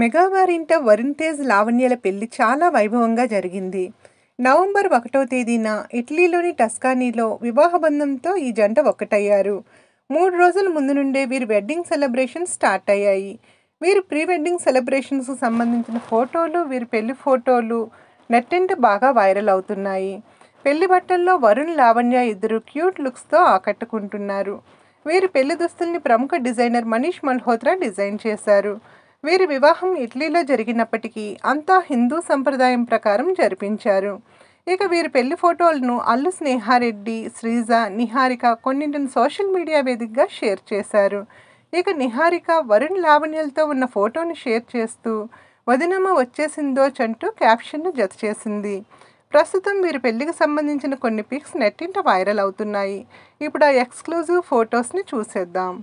మెగావారింట వరుణ్ తేజ్ లావణ్యల పెళ్ళి చాలా వైభవంగా జరిగింది. నవంబర్ ఒకటో తేదీన ఇటలీలోని టస్కానీలో వివాహ బంధంతో ఈ జంట ఒక్కటయ్యారు. మూడు రోజుల ముందు నుండే వీరి వెడ్డింగ్ సెలబ్రేషన్స్ స్టార్ట్ అయ్యాయి. వీరి ప్రీ వెడ్డింగ్ సెలబ్రేషన్స్కు సంబంధించిన ఫోటోలు వీరి పెళ్ళి ఫోటోలు నెట్టెంట్ బాగా వైరల్ అవుతున్నాయి. పెళ్ళి బట్టల్లో వరుణ్ లావణ్య ఇద్దరు క్యూట్ లుక్స్తో ఆకట్టుకుంటున్నారు. వీరి పెళ్ళి దుస్తుల్ని ప్రముఖ డిజైనర్ మనీష్ మల్హోత్రా డిజైన్ చేశారు. వీరి వివాహం ఇటలీలో జరిగినప్పటికీ అంతా హిందూ సంప్రదాయం ప్రకారం జరిపించారు. ఇక వీరి పెళ్ళి ఫోటోలను అల్లు స్నేహారెడ్డి శ్రీజ నిహారిక కొన్నింటిని సోషల్ మీడియా వేదికగా షేర్ చేశారు. ఇక నిహారిక వరుణ్ లావణ్యలతో ఉన్న ఫోటోని షేర్ చేస్తూ వదినమ్మ వచ్చేసిందో చంటూ క్యాప్షన్ను జత చేసింది. ప్రస్తుతం వీరి పెళ్ళికి సంబంధించిన కొన్ని పిక్స్ నెట్టింట వైరల్ అవుతున్నాయి. ఇప్పుడు ఆ ఎక్స్క్లూజివ్ ఫొటోస్ని చూసేద్దాం.